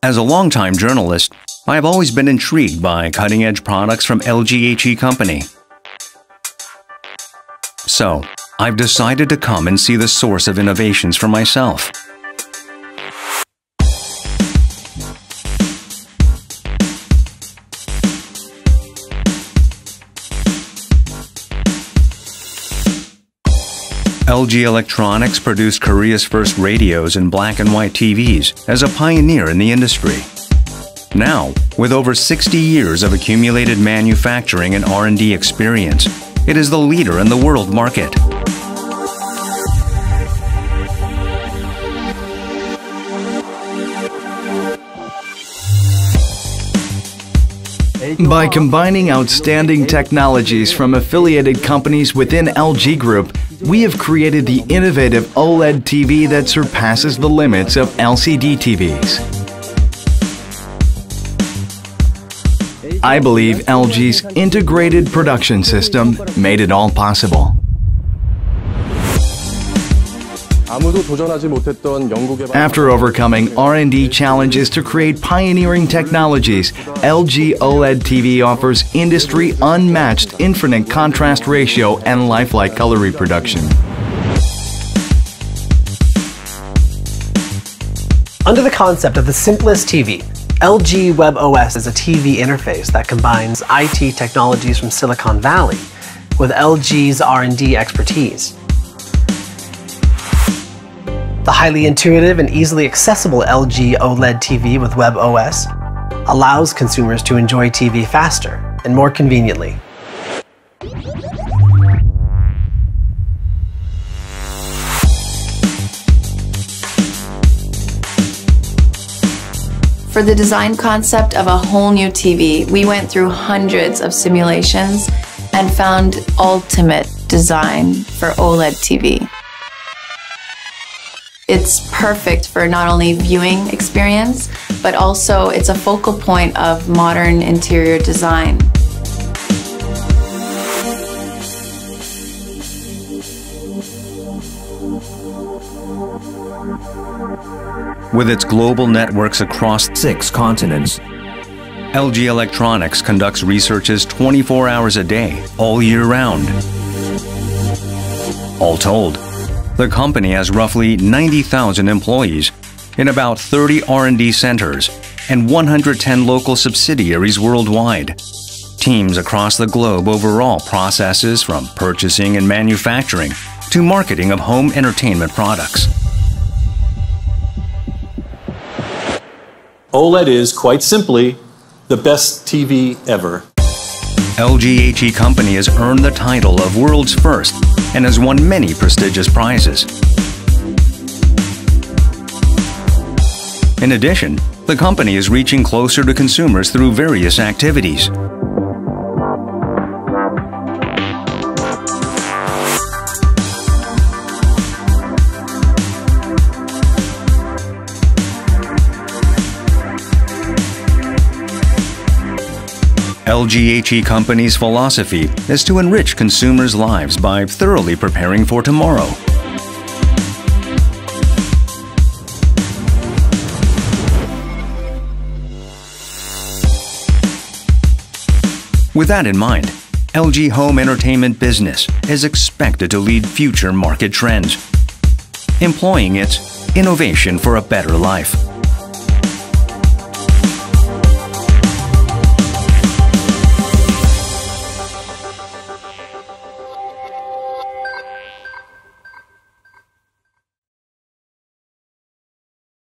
As a longtime journalist, I have always been intrigued by cutting edge products from LGHE Company. So, I've decided to come and see the source of innovations for myself. LG Electronics produced Korea's first radios and black and white TVs as a pioneer in the industry. Now, with over 60 years of accumulated manufacturing and R&D experience, it is the leader in the world market. By combining outstanding technologies from affiliated companies within LG Group, we have created the innovative OLED TV that surpasses the limits of LCD TVs. I believe LG's integrated production system made it all possible. After overcoming R&D challenges to create pioneering technologies, LG OLED TV offers industry unmatched infinite contrast ratio and lifelike color reproduction. Under the concept of the simplest TV, LG WebOS is a TV interface that combines IT technologies from Silicon Valley with LG's R&D expertise. The highly intuitive and easily accessible LG OLED TV with WebOS allows consumers to enjoy TV faster and more conveniently. For the design concept of a whole new TV, we went through hundreds of simulations and found ultimate design for OLED TV. It's perfect for not only viewing experience, but also it's a focal point of modern interior design. With its global networks across six continents, LG Electronics conducts researches 24 hours a day, all year round. All told, the company has roughly 90,000 employees in about 30 R&D centers and 110 local subsidiaries worldwide. Teams across the globe overall processes from purchasing and manufacturing to marketing of home entertainment products. OLED is, quite simply, the best TV ever. LGHE Company has earned the title of world's first and has won many prestigious prizes. In addition, the company is reaching closer to consumers through various activities. LGHE Company's philosophy is to enrich consumers' lives by thoroughly preparing for tomorrow. With that in mind, LG Home Entertainment Business is expected to lead future market trends, employing its innovation for a better life.